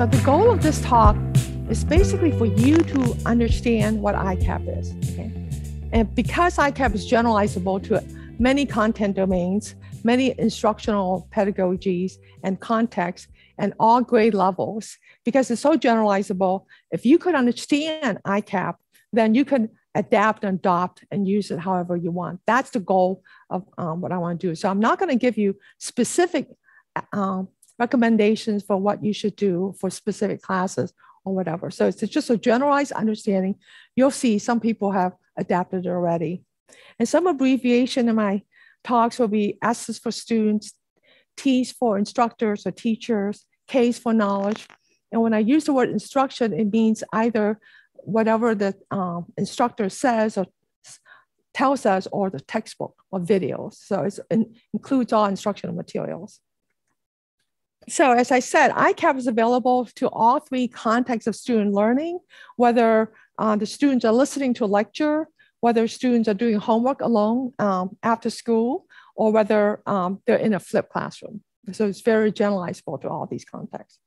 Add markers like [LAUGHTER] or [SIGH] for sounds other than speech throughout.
So the goal of this talk is basically for you to understand what ICAP is. Okay? And because ICAP is generalizable to many content domains, many instructional pedagogies and contexts, and all grade levels, because it's so generalizable, if you could understand ICAP, then you can adapt and adopt and use it however you want. That's the goal of um, what I want to do. So I'm not going to give you specific um, recommendations for what you should do for specific classes or whatever. So it's just a generalized understanding. You'll see some people have adapted already. And some abbreviation in my talks will be S's for students, T's for instructors or teachers, K's for knowledge. And when I use the word instruction, it means either whatever the um, instructor says or tells us or the textbook or videos. So it includes all instructional materials. So as I said, ICAP is available to all three contexts of student learning, whether uh, the students are listening to a lecture, whether students are doing homework alone um, after school, or whether um, they're in a flipped classroom. So it's very generalizable to all these contexts.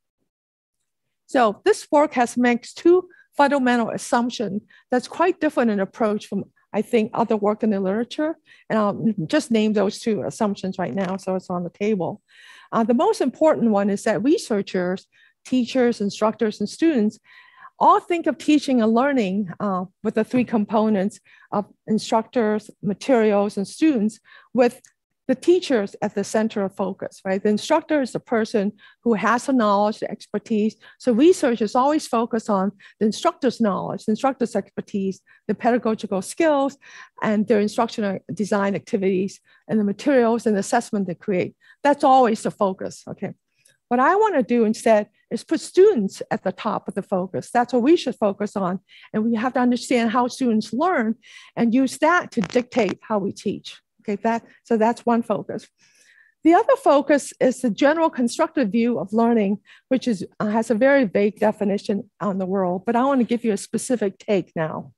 So this work has makes two fundamental assumptions that's quite different in approach from I think other work in the literature. And I'll just name those two assumptions right now so it's on the table. Uh, the most important one is that researchers, teachers, instructors, and students all think of teaching and learning uh, with the three components of instructors, materials, and students with the teachers at the center of focus, right? The instructor is the person who has the knowledge, the expertise. So research is always focused on the instructor's knowledge, the instructor's expertise, the pedagogical skills, and their instructional design activities, and the materials and assessment they create. That's always the focus, okay? What I want to do instead is put students at the top of the focus. That's what we should focus on. And we have to understand how students learn and use that to dictate how we teach. Okay, that, so that's one focus. The other focus is the general constructive view of learning, which is, uh, has a very vague definition on the world, but I want to give you a specific take now.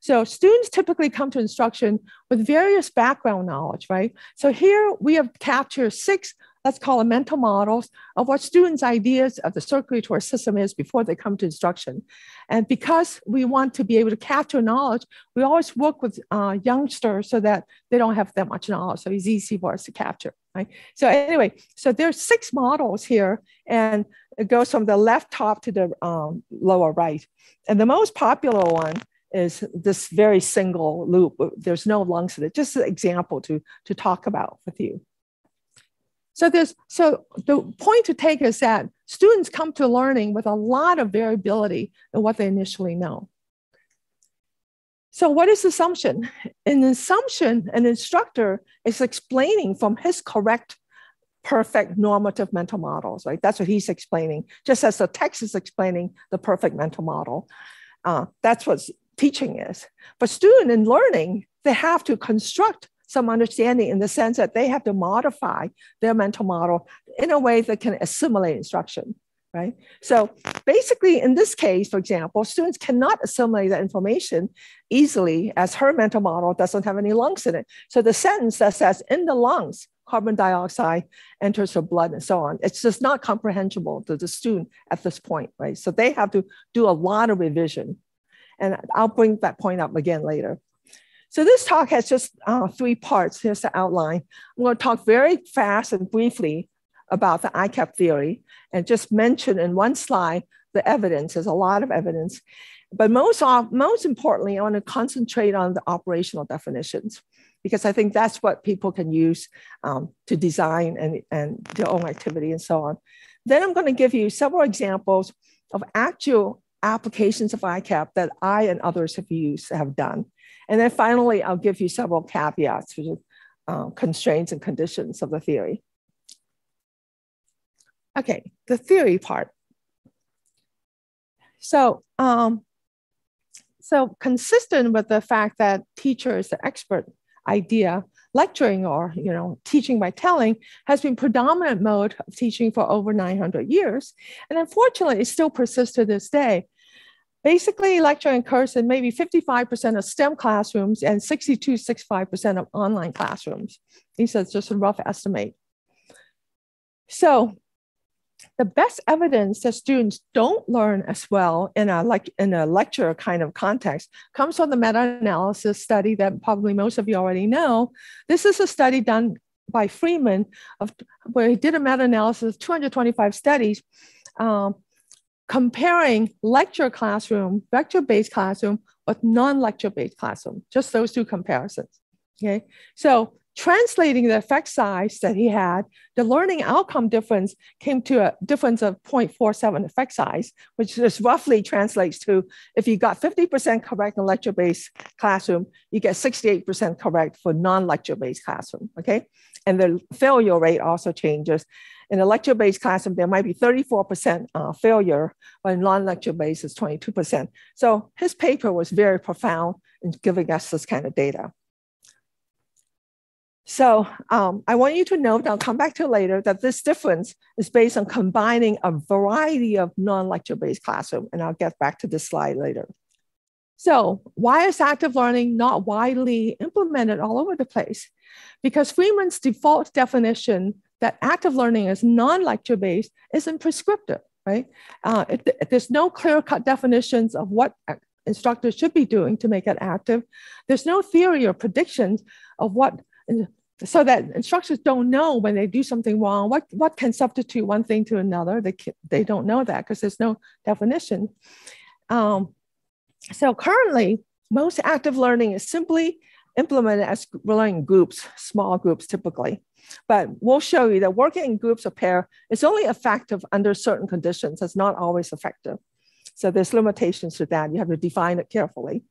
So students typically come to instruction with various background knowledge, right? So here we have captured six let's call them mental models of what students' ideas of the circulatory system is before they come to instruction. And because we want to be able to capture knowledge, we always work with uh, youngsters so that they don't have that much knowledge. So it's easy for us to capture, right? So anyway, so there's six models here and it goes from the left top to the um, lower right. And the most popular one is this very single loop. There's no lungs in it, just an example to, to talk about with you. So there's so the point to take is that students come to learning with a lot of variability in what they initially know. So what is assumption? An assumption, an instructor is explaining from his correct, perfect normative mental models, right? That's what he's explaining, just as the text is explaining the perfect mental model. Uh, that's what teaching is. But student in learning, they have to construct some understanding in the sense that they have to modify their mental model in a way that can assimilate instruction, right? So basically, in this case, for example, students cannot assimilate that information easily as her mental model doesn't have any lungs in it. So the sentence that says in the lungs, carbon dioxide enters her blood and so on. It's just not comprehensible to the student at this point, right? So they have to do a lot of revision. And I'll bring that point up again later. So this talk has just uh, three parts. Here's the outline. I'm going to talk very fast and briefly about the ICAP theory and just mention in one slide the evidence. There's a lot of evidence. But most, most importantly, I want to concentrate on the operational definitions because I think that's what people can use um, to design and, and their own activity and so on. Then I'm going to give you several examples of actual applications of ICAP that I and others have used, have done. And then finally, I'll give you several caveats, which are uh, constraints and conditions of the theory. Okay, the theory part. So, um, so consistent with the fact that teacher is the expert idea, lecturing or you know teaching by telling has been predominant mode of teaching for over 900 years, and unfortunately, it still persists to this day. Basically, lecturing occurs in maybe 55% of STEM classrooms and 62, 65% of online classrooms. These are just a rough estimate. So the best evidence that students don't learn as well in a like in a lecture kind of context comes from the meta-analysis study that probably most of you already know. This is a study done by Freeman of where he did a meta-analysis of 225 studies um, comparing lecture classroom, lecture-based classroom with non-lecture-based classroom, just those two comparisons. Okay, so translating the effect size that he had, the learning outcome difference came to a difference of 0.47 effect size, which just roughly translates to if you got 50% correct in lecture-based classroom, you get 68% correct for non-lecture-based classroom, okay? And the failure rate also changes. In a lecture-based classroom, there might be 34% uh, failure, but in non-lecture-based, it's 22%. So his paper was very profound in giving us this kind of data. So um, I want you to note, I'll come back to later, that this difference is based on combining a variety of non-lecture based classroom, and I'll get back to this slide later. So why is active learning not widely implemented all over the place? Because Freeman's default definition that active learning is non-lecture based isn't prescriptive, right? Uh, it, there's no clear-cut definitions of what instructors should be doing to make it active. There's no theory or predictions of what so that instructors don't know when they do something wrong what, what can substitute one thing to another they, they don't know that because there's no definition um, so currently most active learning is simply implemented as learning groups small groups typically but we'll show you that working in groups of pair is only effective under certain conditions it's not always effective so there's limitations to that you have to define it carefully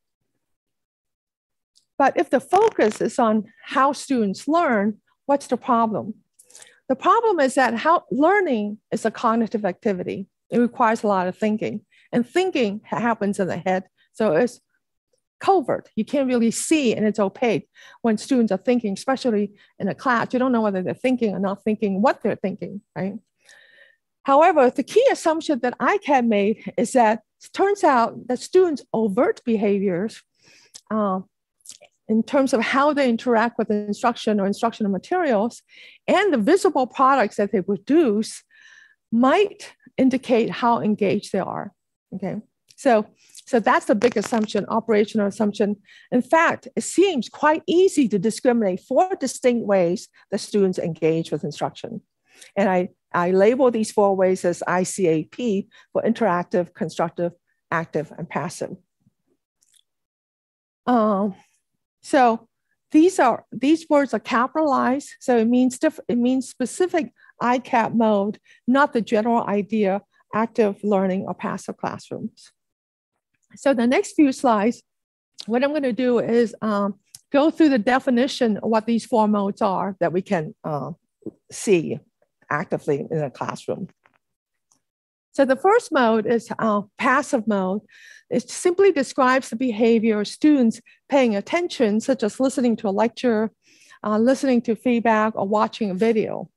but if the focus is on how students learn, what's the problem? The problem is that how learning is a cognitive activity. It requires a lot of thinking, and thinking happens in the head. So it's covert. You can't really see, and it's opaque when students are thinking, especially in a class. You don't know whether they're thinking or not thinking, what they're thinking, right? However, the key assumption that ICAP made is that it turns out that students' overt behaviors uh, in terms of how they interact with instruction or instructional materials and the visible products that they produce might indicate how engaged they are. Okay, so so that's the big assumption, operational assumption. In fact, it seems quite easy to discriminate four distinct ways that students engage with instruction. And I, I label these four ways as ICAP for interactive, constructive, active, and passive. Um, so these are these words are capitalized, so it means diff- it means specific ICAP mode, not the general idea active learning or passive classrooms. So the next few slides, what I'm going to do is um, go through the definition of what these four modes are that we can uh, see actively in a classroom. So the first mode is uh, passive mode. It simply describes the behavior of students paying attention, such as listening to a lecture, uh, listening to feedback, or watching a video.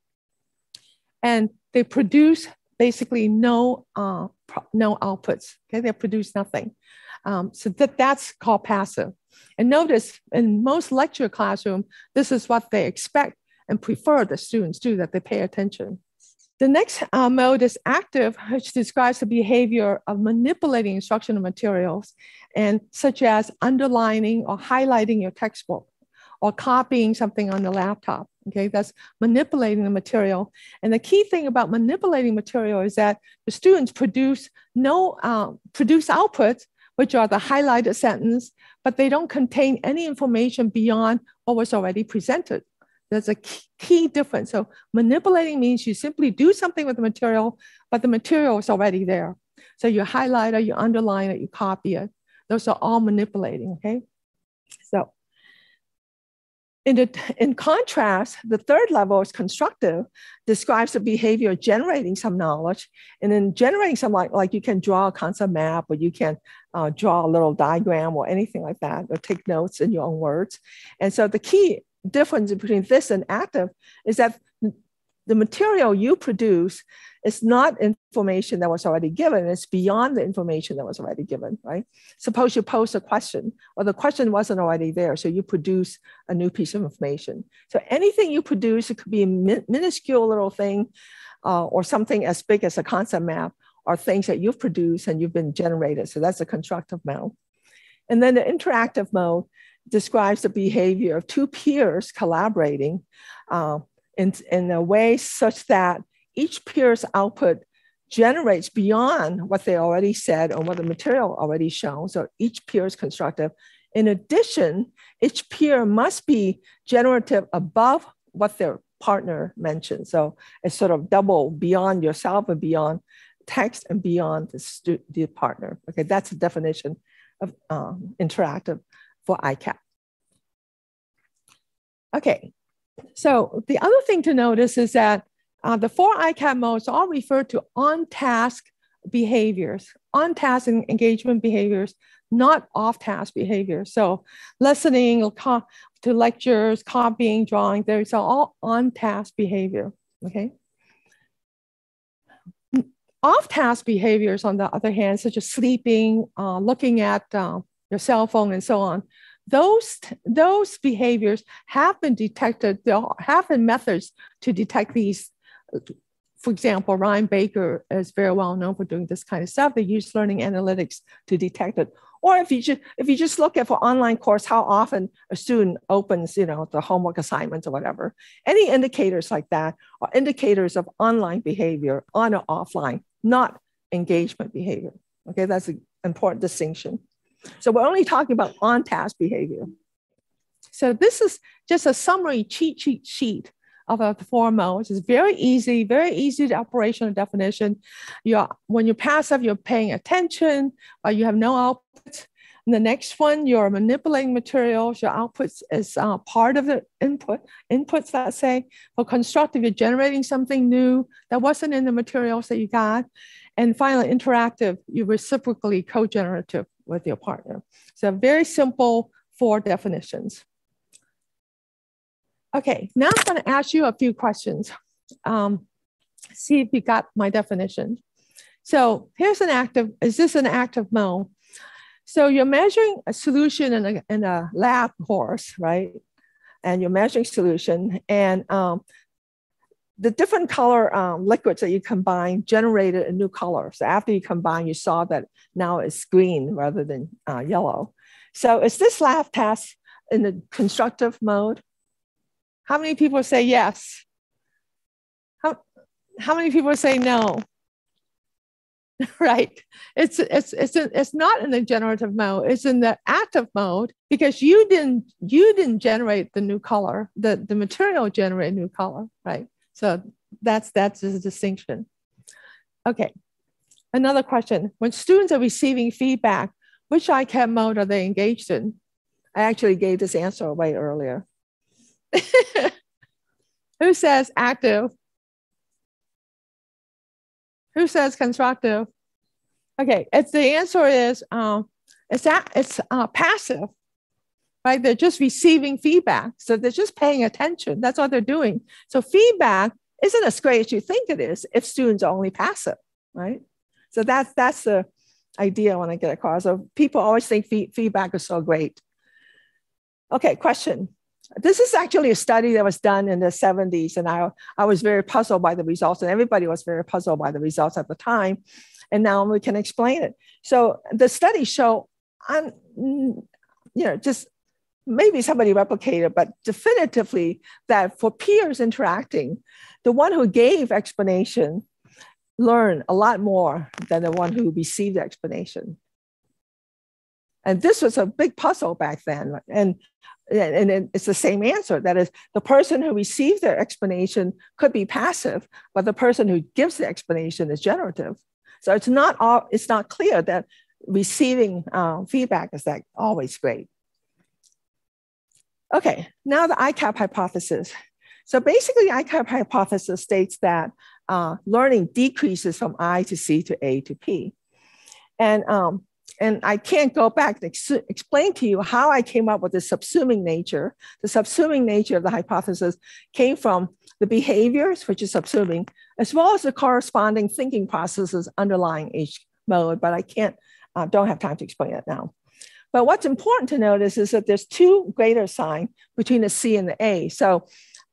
And they produce basically no, uh, no outputs. Okay, they produce nothing. Um, so that, that's called passive. And notice in most lecture classroom, this is what they expect and prefer the students do, that they pay attention. The next uh, mode is active, which describes the behavior of manipulating instructional materials, and such as underlining or highlighting your textbook or copying something on the laptop. Okay, that's manipulating the material. And the key thing about manipulating material is that the students produce no uh, produce outputs, which are the highlighted sentence, but they don't contain any information beyond what was already presented. There's a key difference. So manipulating means you simply do something with the material, but the material is already there. So you highlight it, you underline it, you copy it. Those are all manipulating, okay? So in, in contrast, the third level is constructive, describes the behavior generating some knowledge. And then generating some, like, like you can draw a concept map or you can uh, draw a little diagram or anything like that, or take notes in your own words. And so the key difference between this and active is that the material you produce is not information that was already given it's beyond the information that was already given right suppose you pose a question or the question wasn't already there so you produce a new piece of information so anything you produce it could be a minuscule little thing uh, or something as big as a concept map are things that you've produced and you've been generated. So that's a constructive mode. And then the interactive mode describes the behavior of two peers collaborating uh, in, in a way such that each peer's output generates beyond what they already said or what the material already shown. So each peer is constructive. In addition, each peer must be generative above what their partner mentioned. So it's sort of double beyond yourself and beyond text and beyond the, stu- the partner. Okay, that's the definition of um, interactive for ICAP. Okay, so the other thing to notice is that uh, the four ICAP modes all refer to on-task behaviors, on-task engagement behaviors, not off-task behaviors. So listening to lectures, copying, drawing, those are all on-task behavior, okay? Off-task behaviors, on the other hand, such as sleeping, uh, looking at uh, your cell phone and so on, those, those behaviors have been detected. There have been methods to detect these. For example, Ryan Baker is very well known for doing this kind of stuff. They use learning analytics to detect it. Or if you just if you just look at for online course, how often a student opens, you know, the homework assignments or whatever. Any indicators like that are indicators of online behavior on or offline, not engagement behavior. Okay, that's an important distinction. So we're only talking about on-task behavior. So this is just a summary cheat sheet sheet of a modes. It's very easy, very easy to operational definition. You're, when you're passive, you're paying attention, but you have no output. And the next one, you're manipulating materials. Your outputs is uh, part of the input, inputs, let's say. For constructive, you're generating something new that wasn't in the materials that you got. And finally, interactive, you're reciprocally co-generative with your partner. So very simple four definitions. Okay, now I'm gonna ask you a few questions. Um, see if you got my definition. So here's an active, is this an active mode? So you're measuring a solution in a, in a lab course, right? And you're measuring solution and um, the different color um, liquids that you combine generated a new color. So after you combine, you saw that now it's green rather than uh, yellow. So is this lab test in the constructive mode? How many people say yes? How, how many people say no? [LAUGHS] right. It's, it's, it's, it's not in the generative mode. It's in the active mode because you didn't, you didn't generate the new color. The, the material generated new color, right? So that's that's the distinction. Okay. Another question. When students are receiving feedback, which ICAP mode are they engaged in? I actually gave this answer away earlier. [LAUGHS] Who says active? Who says constructive? Okay, it's the answer is um, it's that it's uh, passive right? They're just receiving feedback. So they're just paying attention. That's what they're doing. So feedback isn't as great as you think it is if students are only passive, right? So that's that's the idea when I get across. So people always think feedback is so great. Okay, question. This is actually a study that was done in the 70s, and I, I was very puzzled by the results, and everybody was very puzzled by the results at the time. And now we can explain it. So the study show, on, you know, just maybe somebody replicated, but definitively that for peers interacting, the one who gave explanation learned a lot more than the one who received the explanation. And this was a big puzzle back then. And, and it's the same answer. That is, the person who receives the explanation could be passive, but the person who gives the explanation is generative. So it's not all, it's not clear that receiving uh, feedback is like always great. Okay, now the ICAP hypothesis. So basically, ICAP hypothesis states that uh, learning decreases from I to C to A to P. And, um, and I can't go back and ex explain to you how I came up with the subsuming nature. The subsuming nature of the hypothesis came from the behaviors, which is subsuming, as well as the corresponding thinking processes underlying each mode, but I can't, uh, don't have time to explain it now. But what's important to notice is that there's two greater sign between the C and the A. So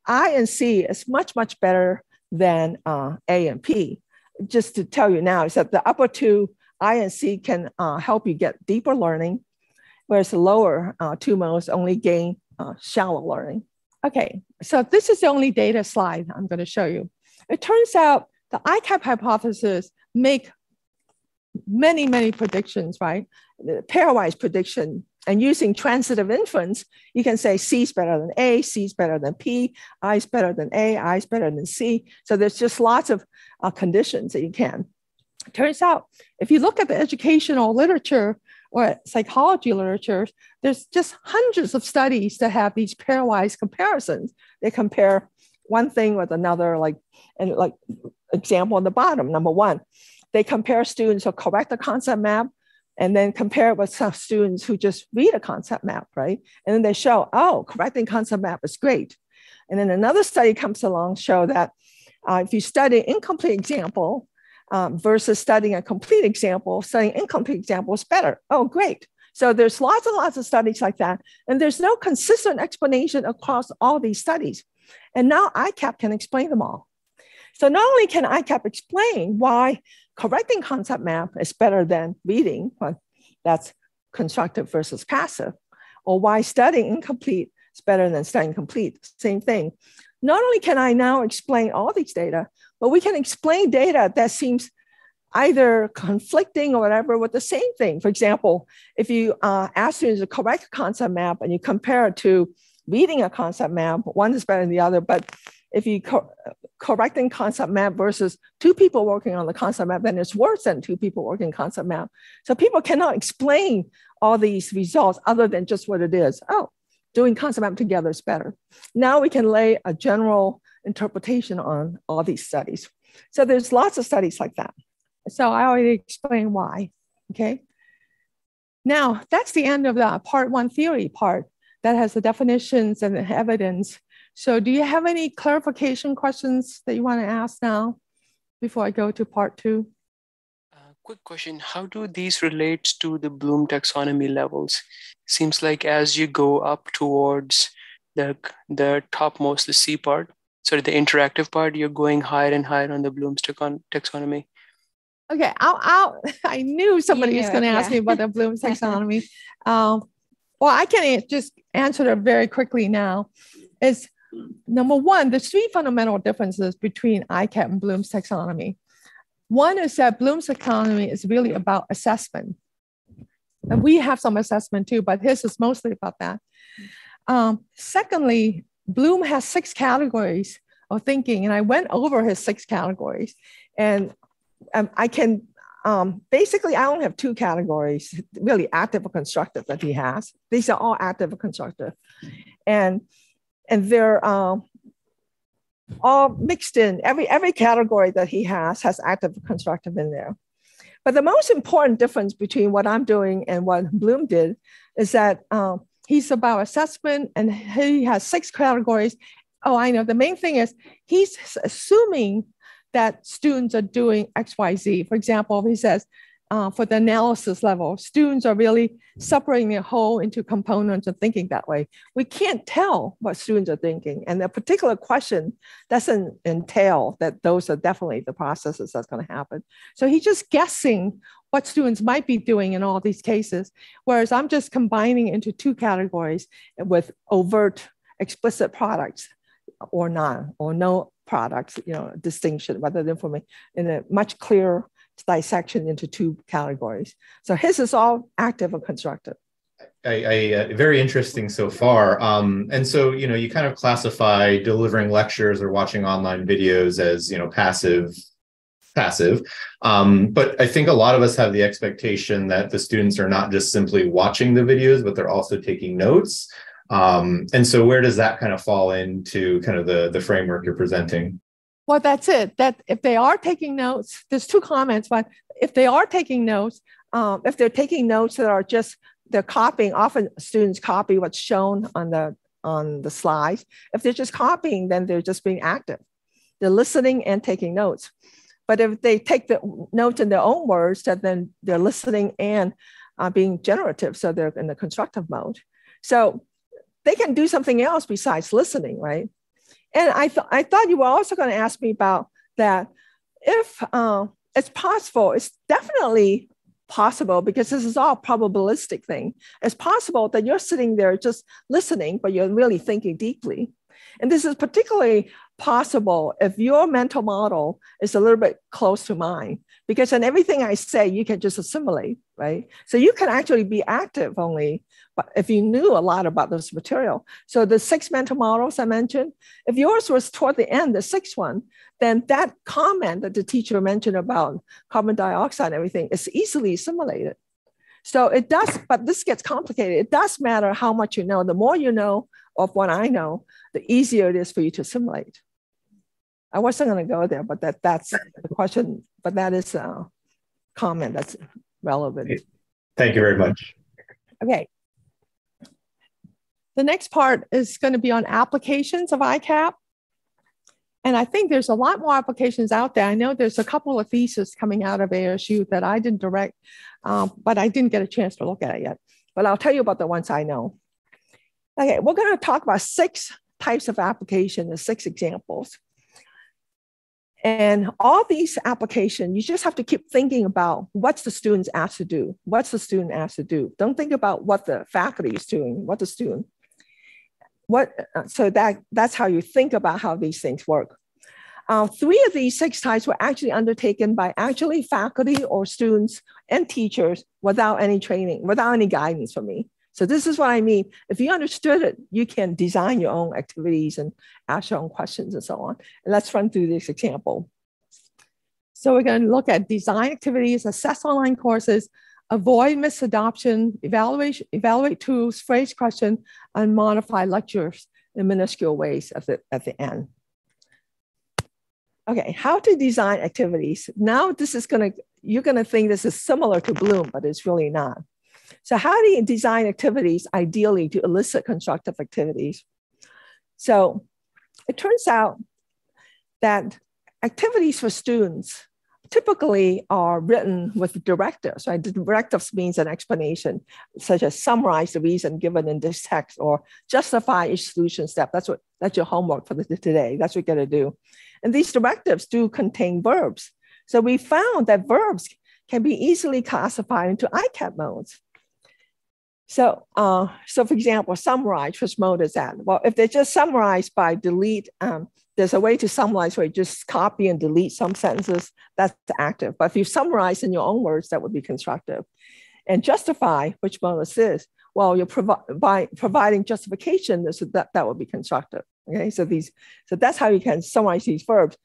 I and C is much, much better than uh, A and P. Just to tell you now, is that the upper two, I and C, can uh, help you get deeper learning, whereas the lower uh, two modes only gain uh, shallow learning. Okay, so this is the only data slide I'm going to show you. It turns out the ICAP hypothesis make many, many predictions, right? Pairwise prediction. And using transitive inference, you can say C is better than A, C is better than P, I is better than A, I is better than C. So there's just lots of uh, conditions that you can. Turns out, if you look at the educational literature or psychology literature, there's just hundreds of studies that have these pairwise comparisons. They compare one thing with another, like and like example on the bottom. Number one, they compare students who correct the concept map and then compare it with some students who just read a concept map, right? And then they show, oh, correcting concept map is great. And then another study comes along, show that uh, if you study incomplete example um, versus studying a complete example, studying incomplete example is better. Oh, great. So there's lots and lots of studies like that. And there's no consistent explanation across all these studies. And now ICAP can explain them all. So not only can ICAP explain why correcting concept map is better than reading, but that's constructive versus passive, or why studying incomplete is better than studying complete, same thing. Not only can I now explain all these data, but we can explain data that seems either conflicting or whatever with the same thing. For example, if you uh, ask students to correct a concept map and you compare it to reading a concept map, one is better than the other, but if you co- correcting concept map versus two people working on the concept map, then it's worse than two people working concept map. So people cannot explain all these results other than just what it is. Oh, doing concept map together is better. Now we can lay a general interpretation on all these studies. So there's lots of studies like that. So I already explained why. Okay. Now that's the end of the part one theory part that has the definitions and the evidence so do you have any clarification questions that you want to ask now before I go to part two? Uh, quick question, how do these relate to the Bloom taxonomy levels? Seems like as you go up towards the, the topmost, the C part, so the interactive part, you're going higher and higher on the Bloom's taxonomy. Okay, I'll, I'll, [LAUGHS] i knew somebody was going to ask me about the Bloom's [LAUGHS] taxonomy. um, well, I can just answer it very quickly now. Is number one, there's three fundamental differences between ICAP and Bloom's taxonomy. One is that Bloom's taxonomy is really about assessment. And we have some assessment too, but his is mostly about that. Um, secondly, Bloom has six categories of thinking, and I went over his six categories. And um, I can um, basically, I only have two categories really active or constructive that he has. These are all active or constructive. And and they're um, all mixed in. Every every category that he has has active constructive in there. But the most important difference between what I'm doing and what Bloom did is that um, he's about assessment and he has six categories. Oh, I know. The main thing is he's assuming that students are doing X, Y, Z. For example, he says uh, for the analysis level. Students are really separating the whole into components and thinking that way. We can't tell what students are thinking. And a particular question doesn't entail that those are definitely the processes that's going to happen. So he's just guessing what students might be doing in all these cases. Whereas I'm just combining into two categories with overt explicit products or not, or no products, you know, distinction rather than for me in a much clearer dissection into two categories. So his is all active and constructive. I, I uh, very interesting so far. Um, and so, you know, you kind of classify delivering lectures or watching online videos as, you know, passive, passive. Um, but I think a lot of us have the expectation that the students are not just simply watching the videos, but they're also taking notes. Um, and so where does that kind of fall into kind of the, the framework you're presenting? Well, that's it. That if they are taking notes, there's two comments. But if they are taking notes, um, if they're taking notes that are just they're copying, often students copy what's shown on the on the slides. If they're just copying, then they're just being active. They're listening and taking notes. But if they take the notes in their own words, then they're listening and uh, being generative. So they're in the constructive mode. So they can do something else besides listening, right? And I, th- I thought you were also going to ask me about that. If uh, it's possible, it's definitely possible because this is all probabilistic thing. It's possible that you're sitting there just listening, but you're really thinking deeply. And this is particularly possible if your mental model is a little bit close to mine, because in everything I say, you can just assimilate, right? So you can actually be active only but if you knew a lot about this material. So the six mental models I mentioned, if yours was toward the end, the sixth one, then that comment that the teacher mentioned about carbon dioxide and everything is easily assimilated. So it does, but this gets complicated. It does matter how much you know. The more you know of what I know, the easier it is for you to assimilate. I wasn't going to go there, but that that's the question. But that is a comment that's relevant. Thank you very much. Okay. The next part is going to be on applications of ICAP. And I think there's a lot more applications out there. I know there's a couple of theses coming out of ASU that I didn't direct, um, but I didn't get a chance to look at it yet. But I'll tell you about the ones I know. Okay, we're going to talk about six types of application and six examples. And all these applications, you just have to keep thinking about what's the students asked to do. What's the student asked to do? Don't think about what the faculty is doing, what the student. What, uh, so that, that's how you think about how these things work. Uh, three of these six types were actually undertaken by actually faculty or students and teachers without any training, without any guidance from me. So this is what I mean. If you understood it, you can design your own activities and ask your own questions and so on. And let's run through this example. So we're going to look at design activities, assess online courses, avoid misadoption, evaluate, evaluate tools, phrase question, and modify lectures in minuscule ways at the, at the end. Okay, how to design activities. Now this is gonna, you're gonna think this is similar to Bloom, but it's really not. So how do you design activities ideally to elicit constructive activities? So it turns out that activities for students typically are written with directives, right? The directives means an explanation, such as summarize the reason given in this text or justify each solution step. That's what that's your homework for the, today. That's what you're gonna do. And these directives do contain verbs. So we found that verbs can be easily classified into ICAP modes. So, uh, so for example, summarize, which mode is that? Well, if they just summarize by delete, um, there's a way to summarize where you just copy and delete some sentences, that's active. But if you summarize in your own words, that would be constructive. And justify, which mode is this? Well, you're provi- by providing justification, that, that would be constructive. Okay, so these, so that's how you can summarize these verbs.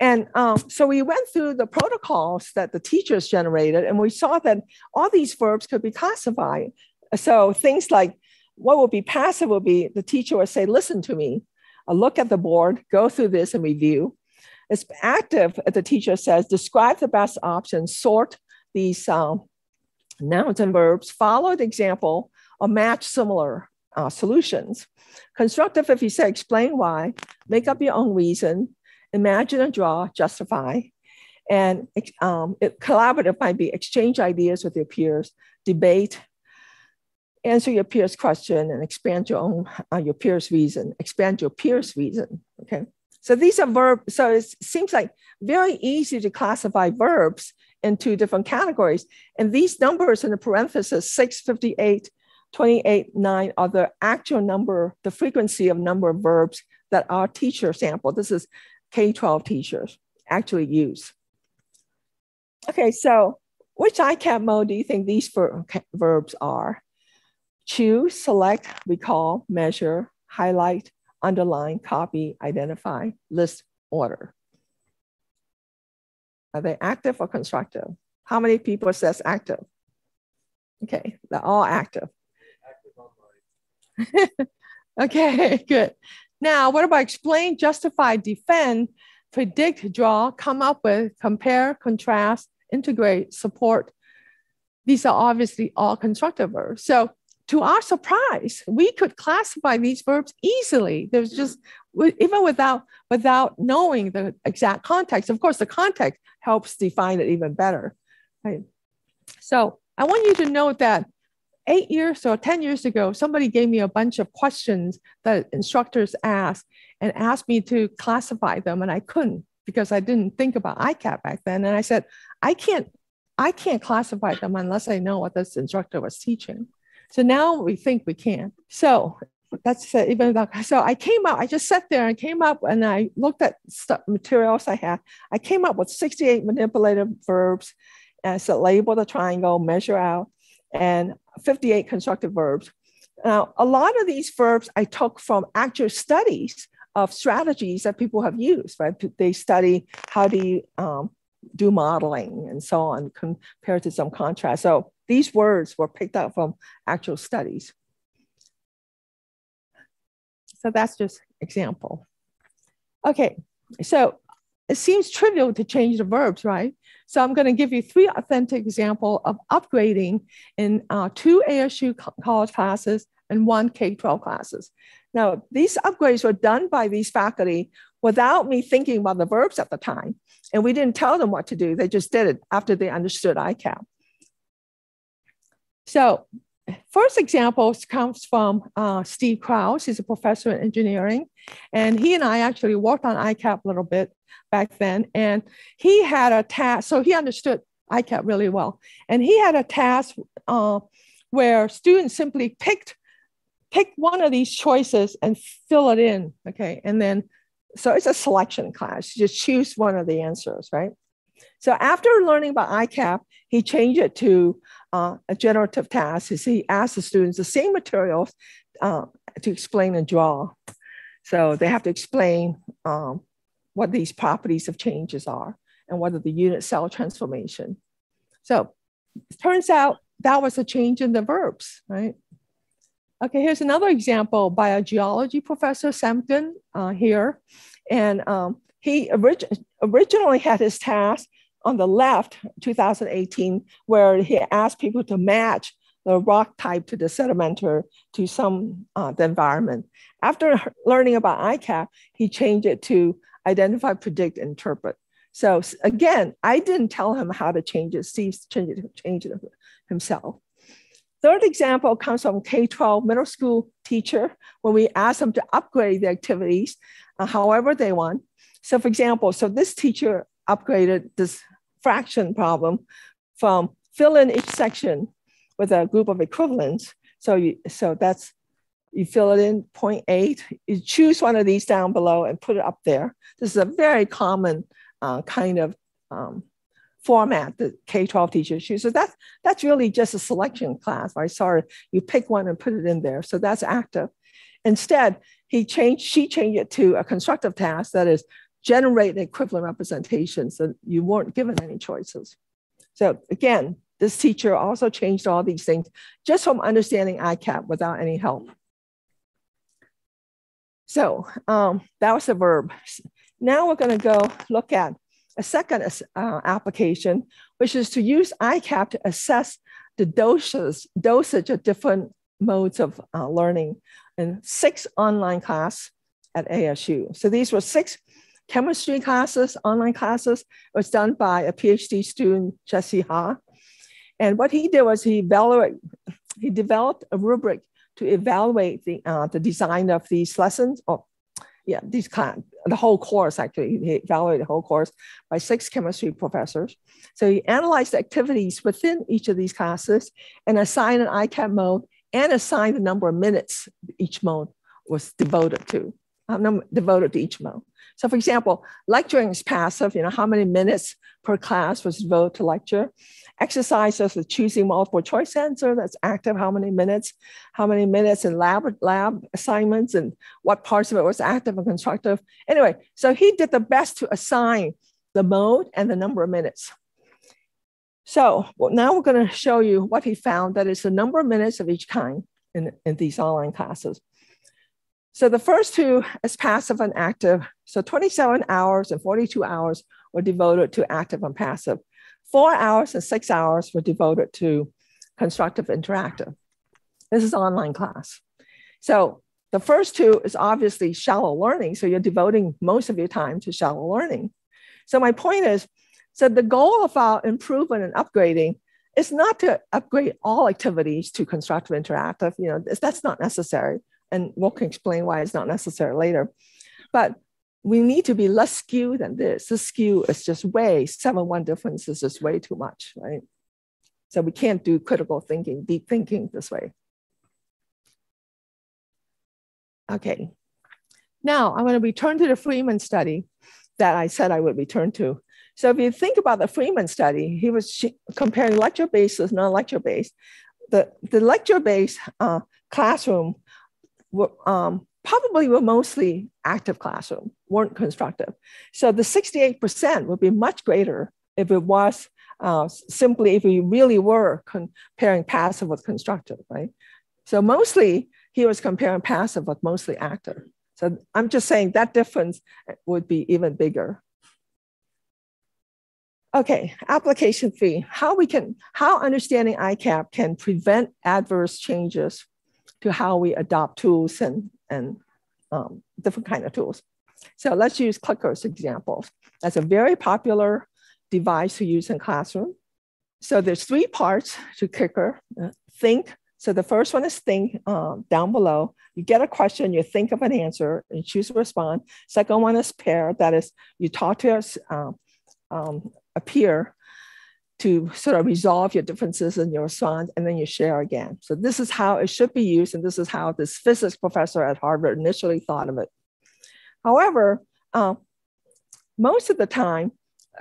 And um, so we went through the protocols that the teachers generated, and we saw that all these verbs could be classified so things like what will be passive will be the teacher will say, listen to me, I'll look at the board, go through this and review. It's active, the teacher says, describe the best option, sort these um, nouns and verbs, follow the example, or match similar uh, solutions. Constructive, if you say explain why, make up your own reason, imagine and draw, justify. And um, it, collaborative might be exchange ideas with your peers, debate, answer your peer's question and expand your own uh, your peer's reason expand your peer's reason okay? So these are verbs so it seems like very easy to classify verbs into different categories. And these numbers in the parenthesis 658 28 9 are the actual number the frequency of number of verbs that our teacher sample this is k-12 teachers actually use. Okay so which ICAP mode do you think these ver- verbs are? Choose, select, recall, measure, highlight, underline, copy, identify, list, order. Are they active or constructive? How many people says active? Okay, they're all active. [LAUGHS] okay, good. Now, what about explain, justify, defend, predict, draw, come up with, compare, contrast, integrate, support? These are obviously all constructive verbs. So to our surprise, we could classify these verbs easily. There's just even without without knowing the exact context. Of course, the context helps define it even better. Right? So I want you to know that eight years or 10 years ago, somebody gave me a bunch of questions that instructors asked and asked me to classify them, and I couldn't because I didn't think about ICAP back then. And I said, I can't, I can't classify them unless I know what this instructor was teaching. So now we think we can. So that's even so I came up, I just sat there and came up and I looked at stuff, materials I had. I came up with 68 manipulative verbs and so label the triangle, measure out, and 58 constructive verbs. Now, a lot of these verbs I took from actual studies of strategies that people have used, right? They study how do you um, do modeling and so on compared to some contrast. So these words were picked up from actual studies. So that's just example. Okay, so it seems trivial to change the verbs, right? So I'm going to give you three authentic example of upgrading in uh, two ASU college classes and one K-12 classes. Now, these upgrades were done by these faculty without me thinking about the verbs at the time. And we didn't tell them what to do. They just did it after they understood ICAP. So first example comes from uh, Steve Krause. He's a professor in engineering. And he and I actually worked on ICAP a little bit back then. And he had a task, so he understood ICAP really well. And he had a task uh, where students simply picked pick one of these choices and fill it in. Okay. And then, so it's a selection class. You just choose one of the answers, right? So after learning about ICAP, he changed it to uh, a generative task. Is he asks the students the same materials uh, to explain and draw. So they have to explain um, what these properties of changes are and what are the unit cell transformation. So it turns out that was a change in the verbs, right? Okay, here's another example by a geology professor, Semken, uh, here. And um, he orig originally had his task on the left, 2018, where he asked people to match the rock type to the sedimenter to some uh, the environment. After learning about ICAP, he changed it to identify, predict, interpret. So again, I didn't tell him how to change it. Steve changed it, changed it himself. Third example comes from K-12 middle school teacher when we ask them to upgrade the activities uh, however they want. So for example, so this teacher upgraded this fraction problem from fill in each section with a group of equivalents. So you, so that's you fill it in 0.8, you choose one of these down below and put it up there. This is a very common uh, kind of um, format that K-12 teachers use. So that's, that's really just a selection class, right? Sorry, you pick one and put it in there. So that's active. Instead, he changed, she changed it to a constructive task that is generate equivalent representations so you weren't given any choices. So again, this teacher also changed all these things just from understanding ICAP without any help. So um, that was the verb. Now we're going to go look at a second uh, application, which is to use ICAP to assess the doses, dosage of different modes of uh, learning in six online class at ASU. So these were six chemistry classes, online classes. It was done by a PhD student, Jesse Ha. And what he did was he he developed a rubric to evaluate the, uh, the design of these lessons, or yeah, these kind, the whole course actually, he evaluated the whole course by six chemistry professors. So he analyzed the activities within each of these classes and assigned an ICAP mode and assigned the number of minutes each mode was devoted to, um, devoted to each mode. So for example, lecturing is passive, you know, how many minutes per class was devoted to lecture. Exercises with choosing multiple choice answer, that's active, how many minutes, how many minutes in lab, lab assignments and what parts of it was active and constructive. Anyway, so he did the best to assign the mode and the number of minutes. So well, now we're gonna show you what he found, that is the number of minutes of each kind in, in these online classes. So the first two is passive and active. So 27 hours and 42 hours were devoted to active and passive. Four hours and six hours were devoted to constructive interactive. This is online class. So the first two is obviously shallow learning. So you're devoting most of your time to shallow learning. So my point is, so the goal of our improvement and upgrading is not to upgrade all activities to constructive interactive. You know, that's not necessary. And we'll explain why it's not necessary later. But we need to be less skewed than this. The skew is just way, seven one difference is just way too much, right? So we can't do critical thinking, deep thinking this way. Okay. Now I'm going to return to the Freeman study that I said I would return to. So if you think about the Freeman study, he was comparing lecture-based with non-lecture-based. The, the lecture-based uh, classroom were, um, probably were mostly active classroom, weren't constructive. So the 68% would be much greater if it was uh, simply if we really were comparing passive with constructive, right? So mostly he was comparing passive with mostly active. So I'm just saying that difference would be even bigger. Okay, application three, how we can, how understanding ICAP can prevent adverse changes to how we adopt tools and, and um, different kind of tools. So let's use clickers examples. That's a very popular device to use in classroom. So there's three parts to clicker, uh, think. So the first one is think um, down below. You get a question, you think of an answer and choose to respond. Second one is pair, that is you talk to us, um, um, a peer to sort of resolve your differences in your response, and then you share again. So this is how it should be used, and this is how this physics professor at Harvard initially thought of it. However, uh, most of the time,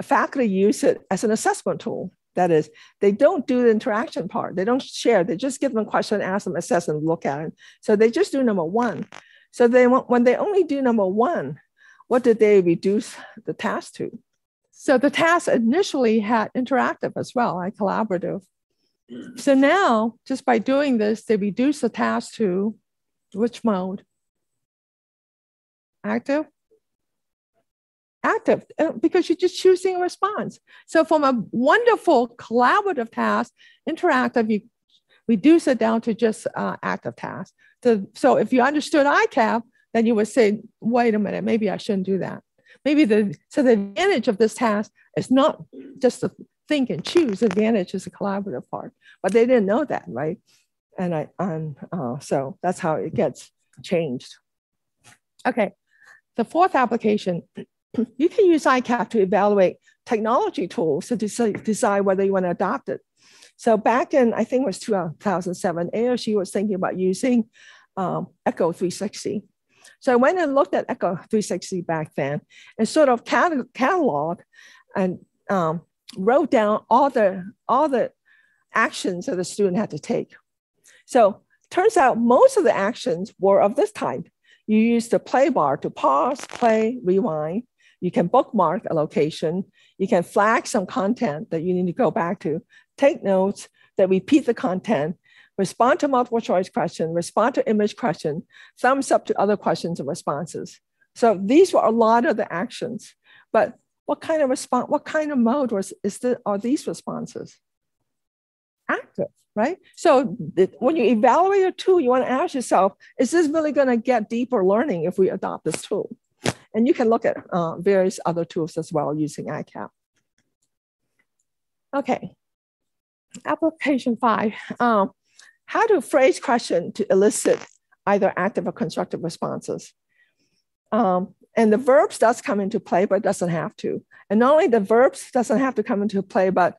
faculty use it as an assessment tool. That is, they don't do the interaction part. They don't share. They just give them a question, ask them, assess, and look at it. So they just do number one. So they when they only do number one, what did they reduce the task to? So the task initially had interactive as well, like collaborative. So now, just by doing this, they reduce the task to which mode? Active? Active, uh, because you're just choosing a response. So from a wonderful collaborative task, interactive, you reduce it down to just uh, active task. So, so if you understood ICAP, then you would say, wait a minute, maybe I shouldn't do that maybe the so the advantage of this task is not just to think and choose. Advantage is the collaborative part, but they didn't know that, right? And I and uh, so that's how it gets changed. Okay, the fourth application, you can use ICAP to evaluate technology tools to decide, decide whether you want to adopt it. So back in, I think it was 2007, ASU was thinking about using um, Echo 360 so I went and looked at Echo 360 back then and sort of catalog and um, wrote down all the all the actions that the student had to take. So turns out most of the actions were of this type. You use the play bar to pause, play, rewind. You can bookmark a location. You can flag some content that you need to go back to, take notes that repeat the content, respond to multiple choice question, respond to image question, thumbs up to other questions and responses. So these were a lot of the actions. But what kind of response, what kind of mode was is the, are these responses? Active, right? So when you evaluate a tool, you want to ask yourself, is this really going to get deeper learning if we adopt this tool? And you can look at uh, various other tools as well using ICAP. Okay, application five. Um, how to phrase question to elicit either active or constructive responses. Um, and the verbs does come into play, but it doesn't have to. And not only the verbs doesn't have to come into play, but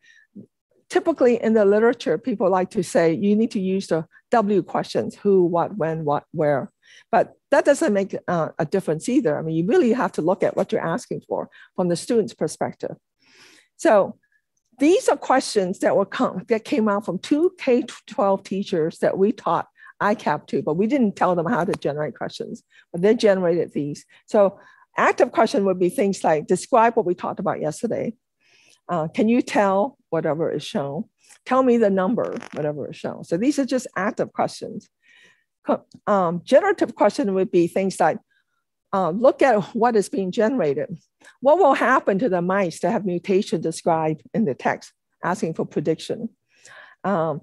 typically in the literature, people like to say you need to use the W questions, who, what, when, what, where. But that doesn't make uh, a difference either. I mean, you really have to look at what you're asking for from the student's perspective. So these are questions that were come, that came out from two K-12 teachers that we taught ICAP to, but we didn't tell them how to generate questions, but they generated these. So active question would be things like describe what we talked about yesterday. Uh, can you tell whatever is shown? Tell me the number, whatever is shown. So these are just active questions. Um, generative question would be things like uh, look at what is being generated. What will happen to the mice that have mutation described in the text, asking for prediction? Um,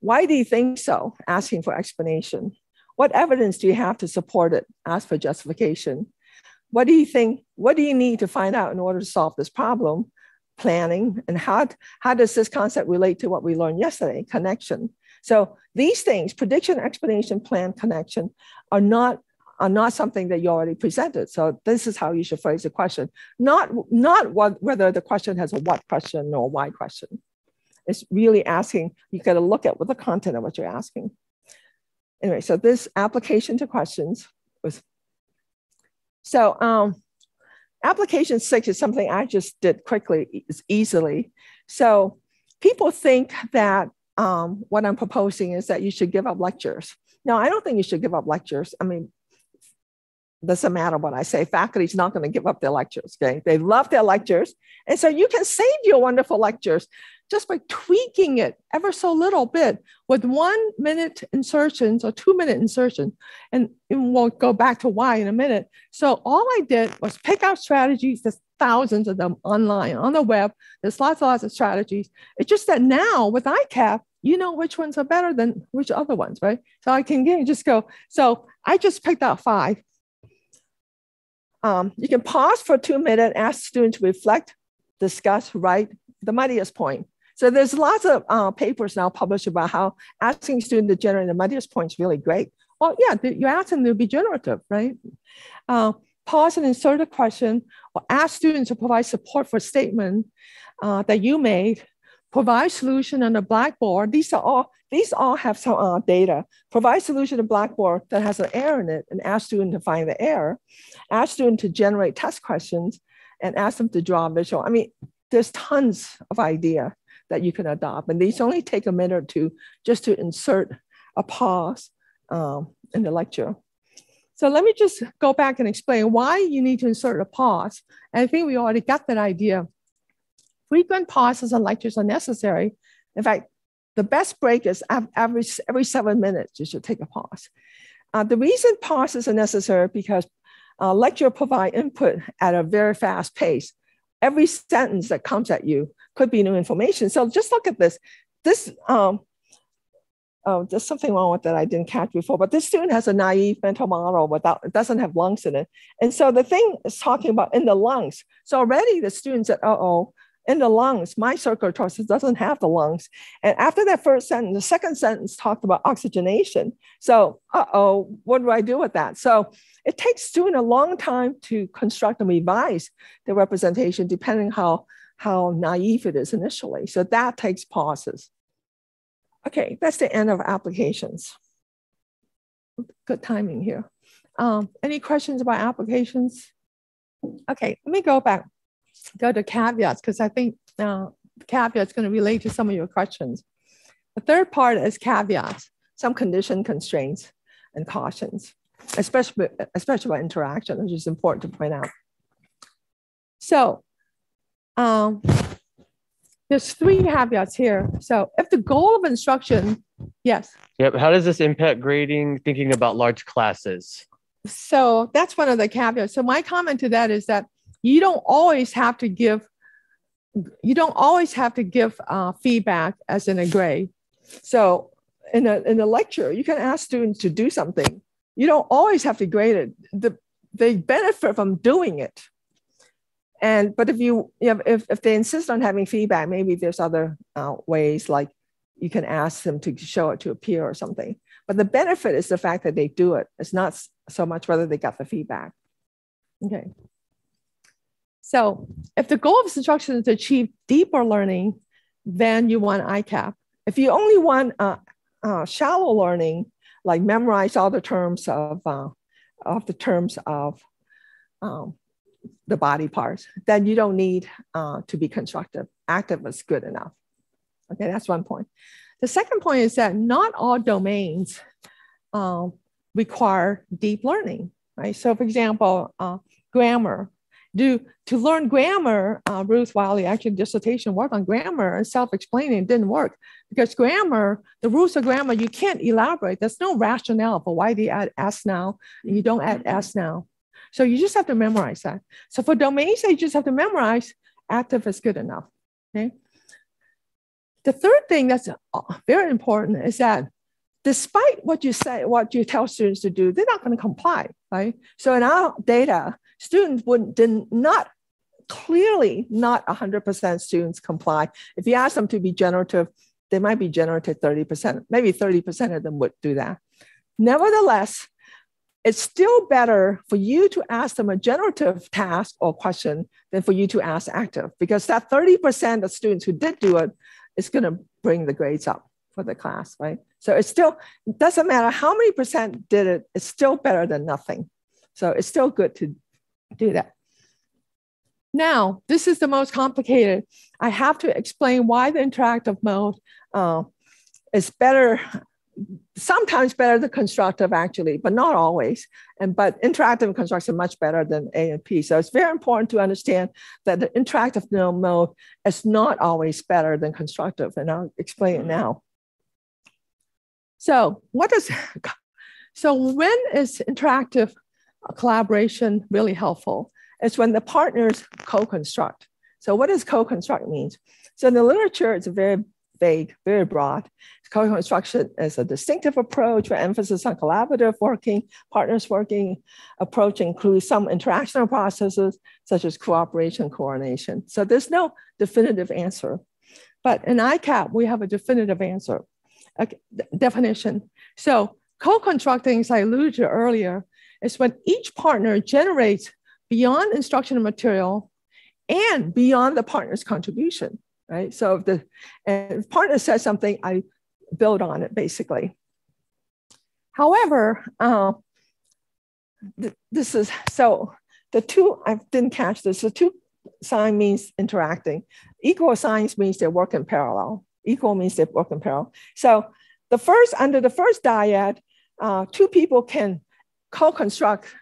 why do you think so? Asking for explanation. What evidence do you have to support it? Ask for justification. What do you think? What do you need to find out in order to solve this problem? planning and how, how does this concept relate to what we learned yesterday, connection. So these things, prediction, explanation, plan, connection, are not are not something that you already presented. So this is how you should phrase the question, not, not what, whether the question has a what question or why question. It's really asking, you got to look at what the content of what you're asking. Anyway, so this application to questions was, so um, application six is something I just did quickly, easily. So people think that um, what I'm proposing is that you should give up lectures. No, I don't think you should give up lectures. I mean, doesn't matter what I say. Faculty's not going to give up their lectures. Okay, they love their lectures, and so you can save your wonderful lectures just by tweaking it ever so little bit with one minute insertions or two minute insertions. And, we'll go back to why in a minute. So all I did was pick out strategies. There's thousands of them online on the web. There's lots and lots of strategies. It's just that now with ICAP, you know which ones are better than which other ones, right? So I can just go. So I just picked out five. Um, you can pause for two minutes, ask students to reflect, discuss, write the muddiest point. So there's lots of uh, papers now published about how asking students to generate the muddiest point is really great. Well, yeah, you ask them to be generative, right? Uh, pause and insert a question or ask students to provide support for a statement uh, that you made provide solution on the blackboard. These are all these all have some uh, data. Provide solution to blackboard that has an error in it and ask student to find the error. Ask student to generate test questions and ask them to draw a visual. I mean, there's tons of idea that you can adopt, and these only take a minute or two just to insert a pause um, in the lecture. So let me just go back and explain why you need to insert a pause. And I think we already got that idea frequent pauses and lectures are necessary. In fact, the best break is every, every seven minutes, you should take a pause. Uh, the reason pauses are necessary because uh, lecture provide input at a very fast pace. Every sentence that comes at you could be new information. So just look at this. This, um, oh, there's something wrong with that I didn't catch before, but this student has a naive mental model without, it doesn't have lungs in it. And so the thing is talking about in the lungs. So already the student said, uh-oh, in the lungs. My circulatory doesn't have the lungs. And after that first sentence, the second sentence talked about oxygenation. So, uh-oh, what do I do with that? So it takes student a long time to construct and revise the representation, depending how, how naive it is initially. So that takes pauses. Okay, that's the end of applications. Good timing here. Um, any questions about applications? Okay, let me go back go to caveats because I think uh, caveats going to relate to some of your questions. The third part is caveats, some condition constraints and cautions, especially, especially about interaction, which is important to point out. So um, there's three caveats here. So if the goal of instruction, yes. Yep. How does this impact grading, thinking about large classes? So that's one of the caveats. So my comment to that is that you don't always have to give you don't always have to give uh, feedback as in a grade. So in a, in a lecture you can ask students to do something. You don't always have to grade it. The, they benefit from doing it. And but if you, you know, if, if they insist on having feedback maybe there's other uh, ways like you can ask them to show it to a peer or something. But the benefit is the fact that they do it. It's not so much whether they got the feedback. Okay so if the goal of instruction is to achieve deeper learning, then you want ICAP. If you only want uh, uh, shallow learning, like memorize all the terms of, uh, of the terms of um, the body parts, then you don't need uh, to be constructive. Active is good enough. Okay, that's one point. The second point is that not all domains um, require deep learning, right? So for example, uh, grammar, do to learn grammar, uh, Ruth Wylie actually dissertation work on grammar and self-explaining didn't work because grammar, the rules of grammar, you can't elaborate. There's no rationale for why they add s now and you don't add s now. So you just have to memorize that. So for domains you just have to memorize, active is good enough. Okay. The third thing that's uh, very important is that despite what you say, what you tell students to do, they're not going to comply, right? So in our data, students would did not clearly not 100% students comply. If you ask them to be generative, they might be generative 30%, maybe 30% of them would do that. Nevertheless, it's still better for you to ask them a generative task or question than for you to ask active, because that 30% of students who did do it is going to bring the grades up for the class, right? So it still doesn't matter how many percent did it, it's still better than nothing. So it's still good to do that. Now, this is the most complicated. I have to explain why the interactive mode uh, is better, sometimes better than constructive actually, but not always. And but interactive and constructive much better than A and P. So it's very important to understand that the interactive mode is not always better than constructive. And I'll explain it now. So what is, so when is interactive collaboration really helpful? It's when the partners co-construct. So what does co-construct means? So in the literature, it's very vague, very broad. Co-construction is a distinctive approach with emphasis on collaborative working, partners working approach includes some interactional processes such as cooperation, coordination. So there's no definitive answer. But in ICAP, we have a definitive answer, a definition. So co-constructing, as I alluded to earlier, is when each partner generates beyond instructional material and beyond the partner's contribution, right? So if the if partner says something, I build on it basically. However, uh, th this is so the two, I didn't catch this, the two sign means interacting. Equal signs means they work in parallel. Equal means they work in parallel. So the first, under the first dyad, uh, two people can co-construct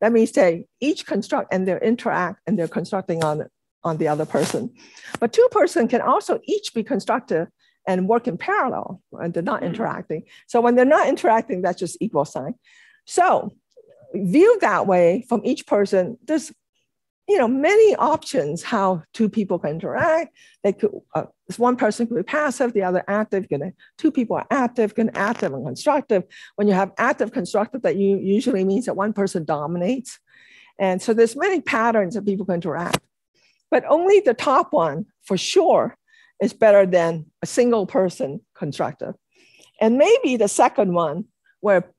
that means they each construct and they interact and they're constructing on, on the other person. But two person can also each be constructed and work in parallel and they're not interacting. So when they're not interacting, that's just equal sign. So viewed that way from each person, there's you know many options how two people can interact. They could uh, one person could be passive, the other active. Gonna, two people are active, can active and constructive. When you have active constructive, that you usually means that one person dominates. And so there's many patterns that people can interact. But only the top one, for sure, is better than a single person constructive. And maybe the second one, where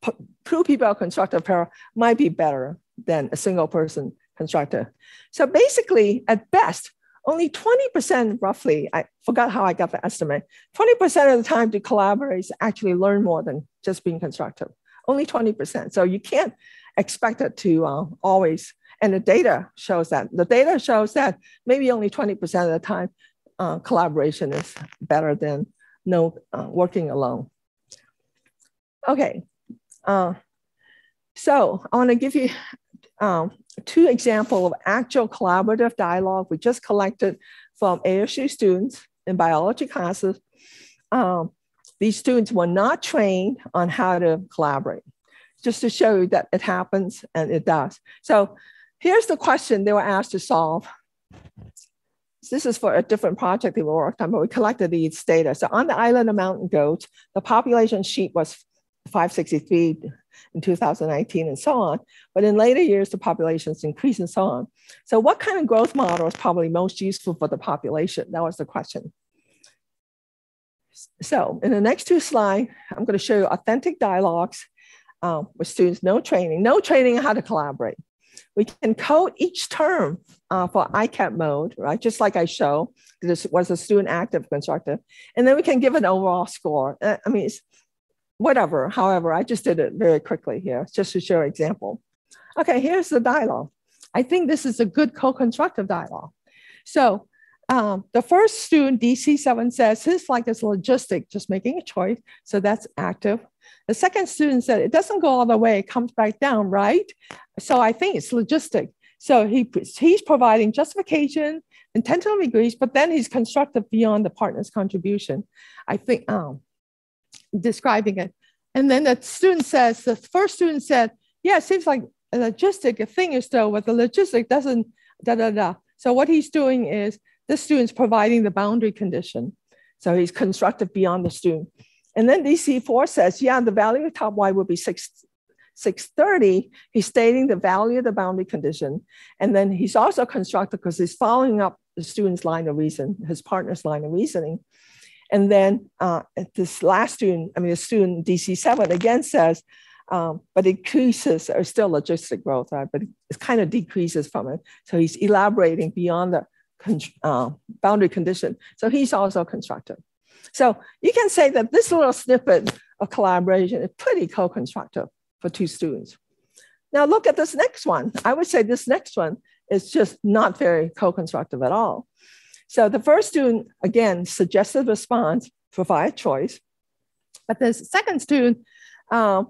two people are constructive pair, might be better than a single person constructive. So basically, at best, only 20% roughly, I forgot how I got the estimate, 20% of the time to collaborators actually learn more than just being constructive. Only 20%. So you can't expect it to uh, always, and the data shows that. The data shows that maybe only 20% of the time uh, collaboration is better than no uh, working alone. Okay, uh, so I wanna give you um, two examples of actual collaborative dialogue we just collected from ASU students in biology classes. Um, these students were not trained on how to collaborate, just to show you that it happens and it does. So here's the question they were asked to solve. This is for a different project they worked on, but we collected these data. So on the island of mountain goats, the population sheet was 563 in 2019 and so on. But in later years, the populations increased and so on. So what kind of growth model is probably most useful for the population? That was the question. So in the next two slides, I'm going to show you authentic dialogues uh, with students, no training, no training on how to collaborate. We can code each term uh, for ICAP mode, right? Just like I show, this was a student active constructive. And then we can give an overall score. Uh, I mean, it's whatever. However, I just did it very quickly here, just to show an example. Okay, here's the dialogue. I think this is a good co-constructive dialogue. So um, the first student, DC7, says his like is logistic, just making a choice. So that's active. The second student said it doesn't go all the way, it comes back down, right? So I think it's logistic. So he, he's providing justification, intentional agrees, but then he's constructive beyond the partner's contribution. I think um, describing it. And then the student says, the first student said, yeah, it seems like a logistic thing is though, but the logistic doesn't da da da. So what he's doing is the student's providing the boundary condition. So he's constructive beyond the student. And then DC4 says, yeah, the value of top y will be six, 6.30, he's stating the value of the boundary condition. And then he's also constructive because he's following up the student's line of reason, his partner's line of reasoning. And then uh, this last student, I mean, the student DC7 again says, um, but increases or still logistic growth, right? But it kind of decreases from it. So he's elaborating beyond the uh, boundary condition. So he's also constructive. So you can say that this little snippet of collaboration is pretty co-constructive for two students. Now look at this next one. I would say this next one is just not very co-constructive at all. So the first student, again, suggested response, provide choice. But the second student um,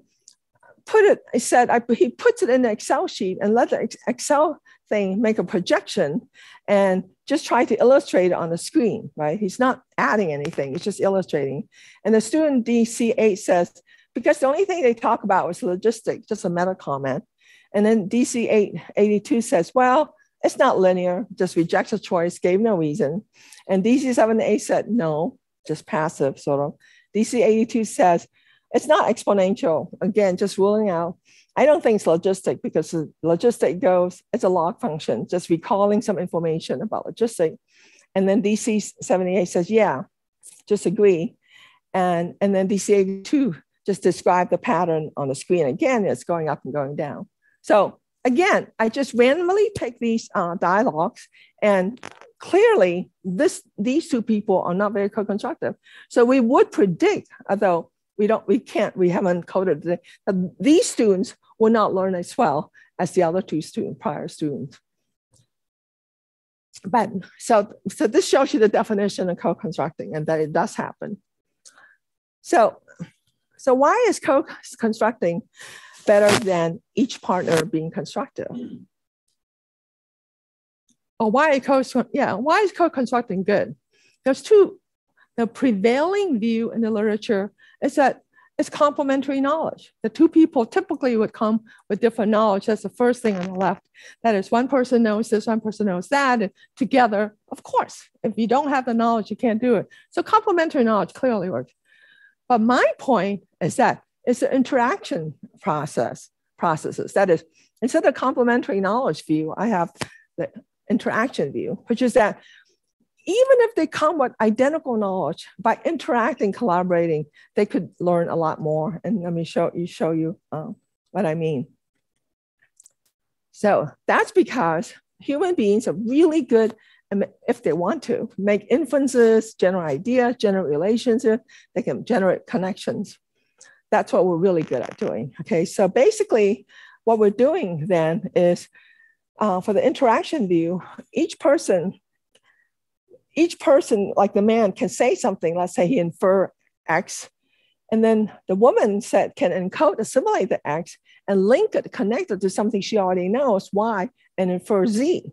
put it, I said, I, he puts it in the Excel sheet and let the Excel thing make a projection and just try to illustrate it on the screen, right? He's not adding anything, he's just illustrating. And the student DC8 says, because the only thing they talk about was logistics, just a meta comment. And then DC882 says, well, it's not linear, just rejects a choice, gave no reason. And DC7A said, no, just passive sort of. DC82 says, it's not exponential. Again, just ruling out. I don't think it's logistic because logistic goes, it's a log function, just recalling some information about logistic. And then DC 78 says, yeah, just agree. And, and then DC82 just describe the pattern on the screen. Again, it's going up and going down. So again, I just randomly take these uh, dialogues and clearly this, these two people are not very co-constructive. So we would predict, although we don't, we can't, we haven't coded it, that these students will not learn as well as the other two student, prior students. But so, so this shows you the definition of co-constructing and that it does happen. So, so why is co-constructing better than each partner being constructive? Or why is co yeah, why is co-constructing good? There's two. The prevailing view in the literature is that it's complementary knowledge. The two people typically would come with different knowledge. That's the first thing on the left. That is, one person knows this, one person knows that, and together, of course, if you don't have the knowledge, you can't do it. So complementary knowledge clearly works. But my point is that it's an interaction process processes. That is, instead of complementary knowledge view, I have the interaction view, which is that even if they come with identical knowledge, by interacting, collaborating, they could learn a lot more. And let me show you show you um, what I mean. So that's because human beings are really good, if they want to, make inferences, generate ideas, generate relationships. They can generate connections. That's what we're really good at doing. Okay, so basically, what we're doing then is uh, for the interaction view, each person each person, like the man, can say something. Let's say he infer X, and then the woman said can encode, assimilate the X, and link it, connect it to something she already knows Y, and infer Z.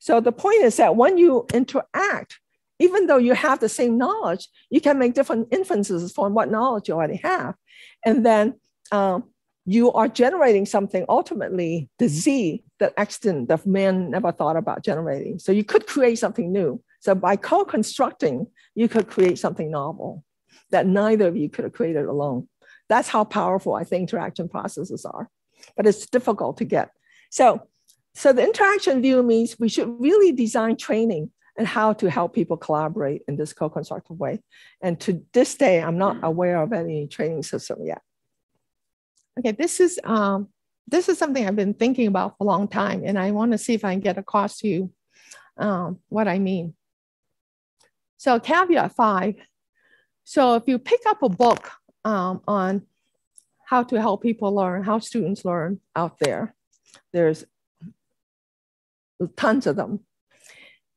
So the point is that when you interact, even though you have the same knowledge, you can make different inferences from what knowledge you already have, and then um, you are generating something ultimately the Z that X didn't, the man never thought about generating. So you could create something new. So by co-constructing, you could create something novel that neither of you could have created alone. That's how powerful I think interaction processes are, but it's difficult to get. So, so the interaction view means we should really design training and how to help people collaborate in this co-constructive way. And to this day, I'm not aware of any training system yet. Okay, this is um, this is something I've been thinking about for a long time, and I want to see if I can get across to you um, what I mean. So caveat five. So if you pick up a book um, on how to help people learn, how students learn out there, there's tons of them.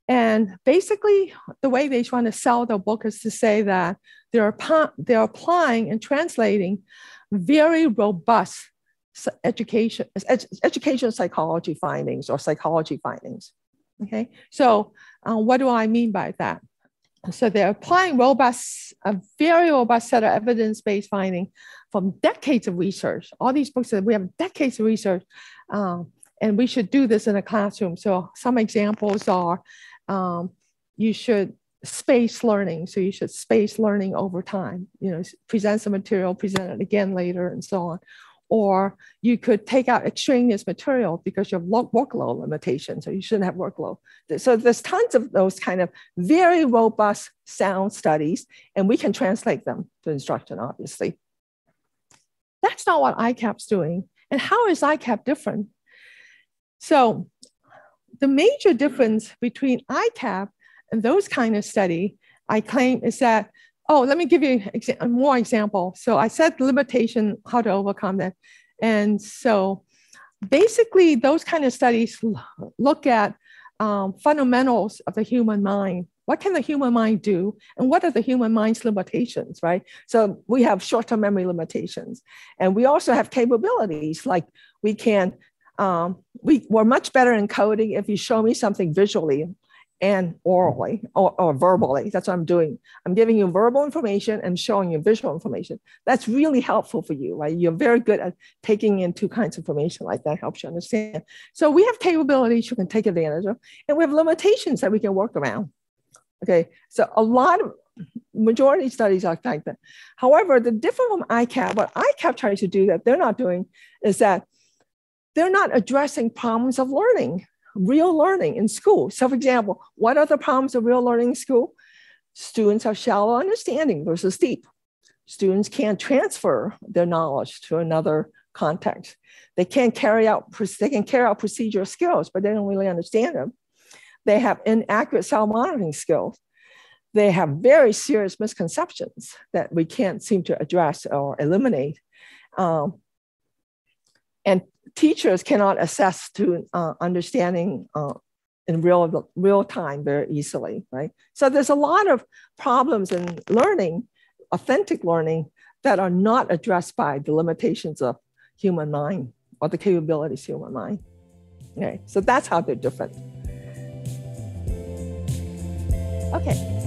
And basically, the way they try to sell the book is to say that they're, they're applying and translating very robust education, ed, education psychology findings or psychology findings. Okay, so uh, what do I mean by that? So they're applying robust, a very robust set of evidence-based finding from decades of research. All these books that we have decades of research, um, and we should do this in a classroom. So some examples are um, you should space learning. So you should space learning over time, you know, present some material, present it again later and so on. or you could take out extraneous material because you have workload limitations, so you shouldn't have workload. So there's tons of those kind of very robust sound studies, and we can translate them to instruction, obviously. That's not what ICAP's doing. And how is ICAP different? So the major difference between ICAP and those kind of study, I claim, is that Oh, let me give you exa- more example. So I said limitation, how to overcome that. And so basically those kind of studies look at um, fundamentals of the human mind. What can the human mind do? And what are the human mind's limitations, right? So we have short-term memory limitations. And we also have capabilities like we can, um, we, we're much better in coding if you show me something visually and orally or, or, verbally. That's what I'm doing. I'm giving you verbal information and showing you visual information. That's really helpful for you, right? You're very good at taking in two kinds of information like that helps you understand. So we have capabilities you can take advantage of, and we have limitations that we can work around. Okay, so a lot of majority studies are like that. However, the difference from ICAP, what ICAP tries to do that they're not doing is that they're not addressing problems of learning real learning in school. So, for example, what are the problems of real learning in school? Students have shallow understanding versus deep. Students can't transfer their knowledge to another context. They can't carry out they can carry out procedural skills, but they don't really understand them. They have inaccurate self-monitoring skills. They have very serious misconceptions that we can't seem to address or eliminate. Um, and teachers cannot assess to uh, understanding uh, in real real time very easily, right? So there's a lot of problems in learning, authentic learning, that are not addressed by the limitations of human mind or the capabilities human mind. Okay, so that's how they're different. Okay.